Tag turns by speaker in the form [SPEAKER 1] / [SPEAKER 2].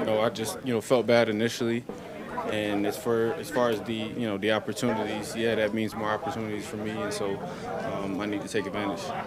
[SPEAKER 1] you know, I just you know felt bad initially, and as for as far as the you know the opportunities, yeah, that means more opportunities for me, and so um, I need to take advantage.